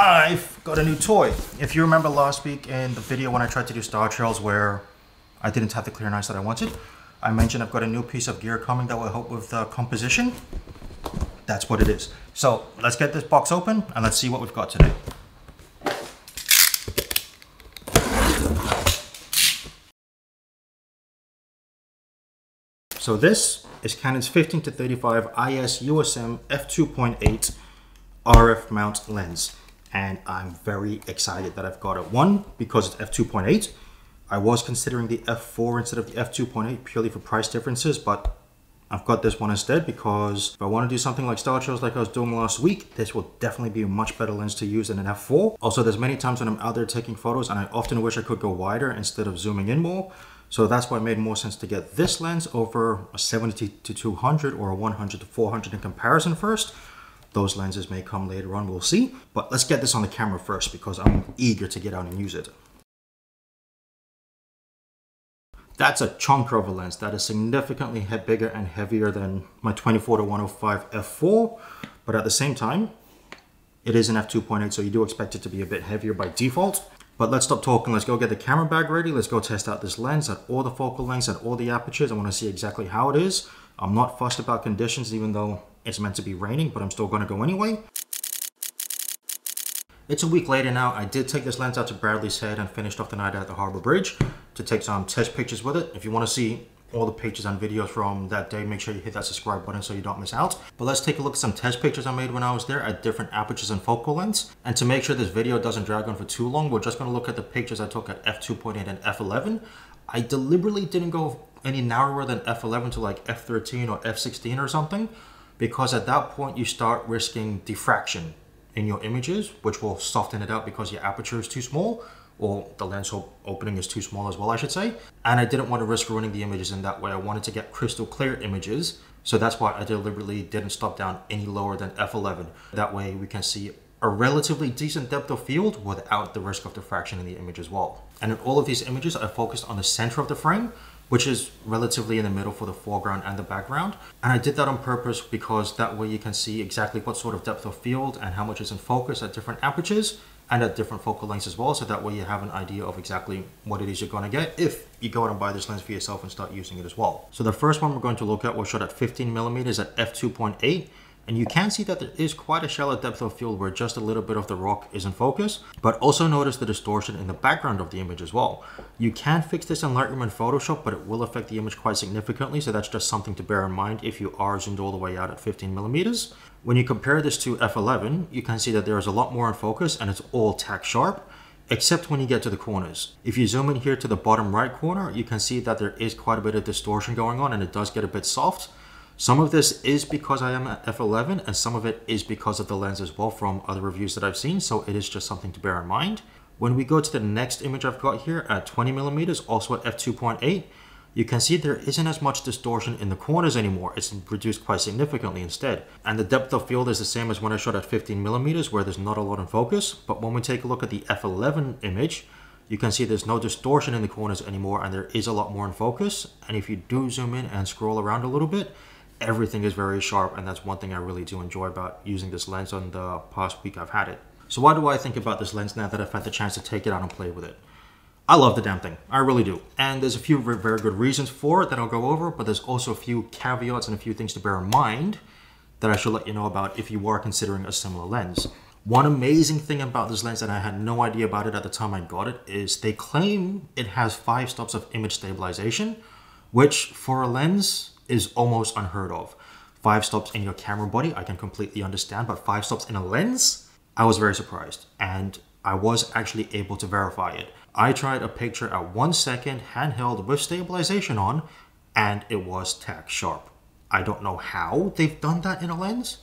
I've got a new toy. If you remember last week in the video when I tried to do Star Trails where I didn't have the clear knives that I wanted, I mentioned I've got a new piece of gear coming that will help with the composition. That's what it is. So let's get this box open and let's see what we've got today. So this is Canon's 15 to 35 IS USM f2.8 RF mount lens and I'm very excited that I've got it. One, because it's f2.8. I was considering the f4 instead of the f2.8 purely for price differences, but I've got this one instead because if I want to do something like Star Trails like I was doing last week, this will definitely be a much better lens to use than an f4. Also, there's many times when I'm out there taking photos and I often wish I could go wider instead of zooming in more. So that's why it made more sense to get this lens over a 70 to 200 or a 100 to 400 in comparison first. Those lenses may come later on, we'll see. But let's get this on the camera first because I'm eager to get out and use it. That's a chunker of a lens. That is significantly bigger and heavier than my 24 to 105 f4. But at the same time, it is an f2.8, so you do expect it to be a bit heavier by default. But let's stop talking. Let's go get the camera bag ready. Let's go test out this lens at all the focal lengths, at all the apertures. I want to see exactly how it is. I'm not fussed about conditions, even though it's meant to be raining, but I'm still to go anyway. It's a week later now. I did take this lens out to Bradley's Head and finished off the night at the Harbor Bridge to take some test pictures with it. If you want to see all the pictures and videos from that day, make sure you hit that subscribe button so you don't miss out. But let's take a look at some test pictures I made when I was there at different apertures and focal lengths. And to make sure this video doesn't drag on for too long, we're just gonna look at the pictures I took at f2.8 and f11. I deliberately didn't go any narrower than f11 to like f13 or f16 or something, because at that point you start risking diffraction in your images, which will soften it out because your aperture is too small or the lens opening is too small as well, I should say. And I didn't want to risk ruining the images in that way. I wanted to get crystal clear images. So that's why I deliberately didn't stop down any lower than f11. That way we can see a relatively decent depth of field without the risk of diffraction in the image as well. And in all of these images, I focused on the center of the frame, which is relatively in the middle for the foreground and the background. And I did that on purpose because that way you can see exactly what sort of depth of field and how much is in focus at different apertures and at different focal lengths as well. So that way you have an idea of exactly what it is you're going to get if you go out and buy this lens for yourself and start using it as well. So the first one we're going to look at was shot at 15 millimeters at f2.8 and you can see that there is quite a shallow depth of field where just a little bit of the rock is in focus, but also notice the distortion in the background of the image as well. You can fix this in Lightroom and Photoshop, but it will affect the image quite significantly, so that's just something to bear in mind if you are zoomed all the way out at 15 millimeters. When you compare this to f11, you can see that there is a lot more in focus and it's all tack sharp, except when you get to the corners. If you zoom in here to the bottom right corner, you can see that there is quite a bit of distortion going on and it does get a bit soft. Some of this is because I am at f11 and some of it is because of the lens as well from other reviews that I've seen. So it is just something to bear in mind. When we go to the next image I've got here at 20 millimeters, also at f2.8, you can see there isn't as much distortion in the corners anymore. It's reduced quite significantly instead. And the depth of field is the same as when I shot at 15 millimeters where there's not a lot in focus. But when we take a look at the f11 image, you can see there's no distortion in the corners anymore and there is a lot more in focus. And if you do zoom in and scroll around a little bit, everything is very sharp and that's one thing I really do enjoy about using this lens on the past week I've had it. So why do I think about this lens now that I've had the chance to take it out and play with it? I love the damn thing. I really do. And there's a few very good reasons for it that I'll go over, but there's also a few caveats and a few things to bear in mind that I should let you know about if you are considering a similar lens. One amazing thing about this lens, and I had no idea about it at the time I got it, is they claim it has five stops of image stabilization, which for a lens is almost unheard of. Five stops in your camera body, I can completely understand, but five stops in a lens, I was very surprised. And I was actually able to verify it. I tried a picture at one second handheld with stabilization on, and it was tack sharp. I don't know how they've done that in a lens,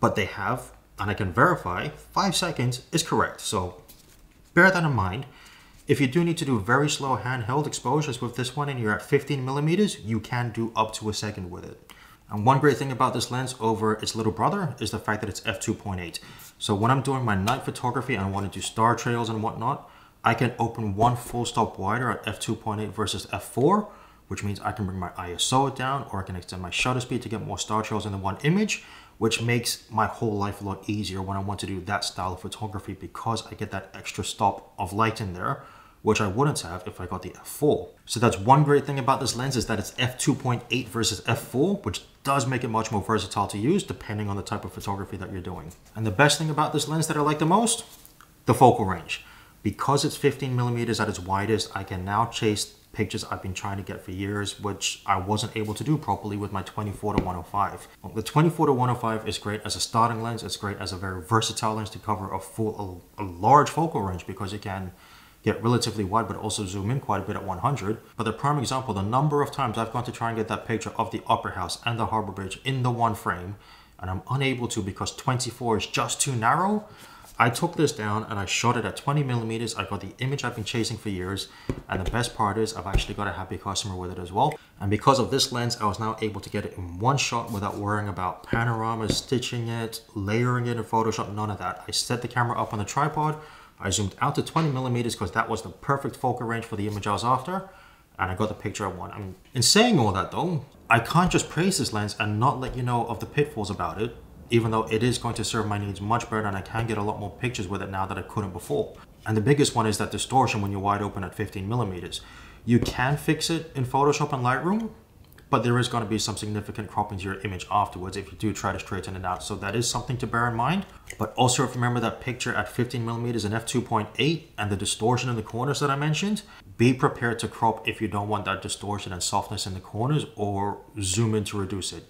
but they have, and I can verify five seconds is correct. So bear that in mind. If you do need to do very slow handheld exposures with this one and you're at 15 millimeters, you can do up to a second with it. And one great thing about this lens over its little brother is the fact that it's f2.8. So when I'm doing my night photography and I want to do star trails and whatnot, I can open one full stop wider at f2.8 versus f4, which means I can bring my ISO down or I can extend my shutter speed to get more star trails in the one image which makes my whole life a lot easier when I want to do that style of photography because I get that extra stop of light in there, which I wouldn't have if I got the f4. So that's one great thing about this lens is that it's f2.8 versus f4, which does make it much more versatile to use depending on the type of photography that you're doing. And the best thing about this lens that I like the most, the focal range. Because it's 15 millimeters at its widest, I can now chase pictures I've been trying to get for years, which I wasn't able to do properly with my 24 to 105. The 24 to 105 is great as a starting lens. It's great as a very versatile lens to cover a full, a, a large focal range because it can get relatively wide but also zoom in quite a bit at 100. But the prime example, the number of times I've gone to try and get that picture of the Opera House and the Harbor Bridge in the one frame and I'm unable to because 24 is just too narrow. I took this down and I shot it at 20 millimeters. I got the image I've been chasing for years. And the best part is I've actually got a happy customer with it as well. And because of this lens, I was now able to get it in one shot without worrying about panoramas, stitching it, layering it in Photoshop, none of that. I set the camera up on the tripod. I zoomed out to 20 millimeters because that was the perfect focal range for the image I was after. And I got the picture I want. I in saying all that though, I can't just praise this lens and not let you know of the pitfalls about it even though it is going to serve my needs much better and I can get a lot more pictures with it now that I couldn't before. And the biggest one is that distortion when you're wide open at 15 millimeters. You can fix it in Photoshop and Lightroom, but there is going to be some significant cropping to your image afterwards if you do try to straighten it out. So that is something to bear in mind. But also remember that picture at 15 millimeters and f2.8 and the distortion in the corners that I mentioned, be prepared to crop if you don't want that distortion and softness in the corners or zoom in to reduce it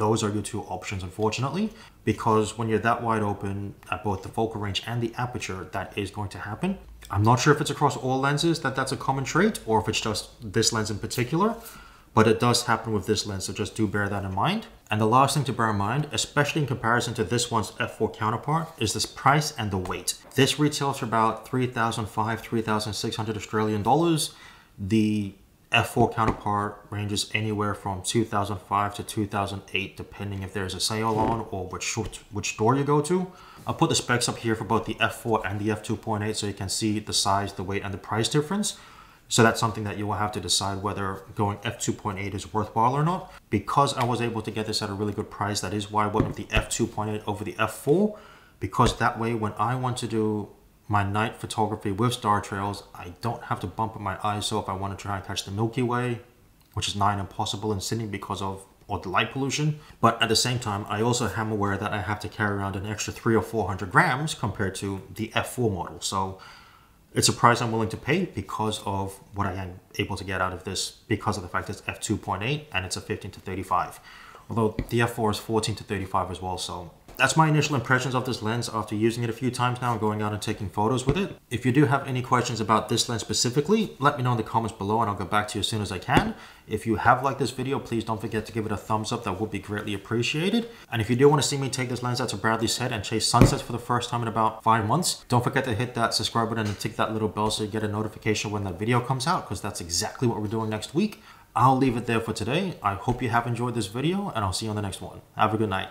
those are your two options, unfortunately, because when you're that wide open at both the focal range and the aperture, that is going to happen. I'm not sure if it's across all lenses that that's a common trait or if it's just this lens in particular, but it does happen with this lens, so just do bear that in mind. And the last thing to bear in mind, especially in comparison to this one's f4 counterpart, is this price and the weight. This retails for about 3,500, 3,600 Australian dollars. The F4 counterpart ranges anywhere from 2005 to 2008, depending if there's a sale on or which which store you go to. I'll put the specs up here for both the F4 and the F2.8 so you can see the size, the weight, and the price difference. So that's something that you will have to decide whether going F2.8 is worthwhile or not. Because I was able to get this at a really good price, that is why I went with the F2.8 over the F4. Because that way, when I want to do my night photography with star trails. I don't have to bump up my ISO if I want to try and catch the Milky Way, which is nigh impossible in Sydney because of all the light pollution. But at the same time, I also am aware that I have to carry around an extra three or 400 grams compared to the F4 model. So it's a price I'm willing to pay because of what I am able to get out of this because of the fact it's f2.8 and it's a 15 to 35. Although the f4 is 14 to 35 as well, so that's my initial impressions of this lens after using it a few times now and going out and taking photos with it. If you do have any questions about this lens specifically, let me know in the comments below and I'll get back to you as soon as I can. If you have liked this video, please don't forget to give it a thumbs up. That would be greatly appreciated. And if you do want to see me take this lens out to Bradley's Head and chase sunsets for the first time in about five months, don't forget to hit that subscribe button and tick that little bell so you get a notification when that video comes out because that's exactly what we're doing next week. I'll leave it there for today. I hope you have enjoyed this video and I'll see you on the next one. Have a good night.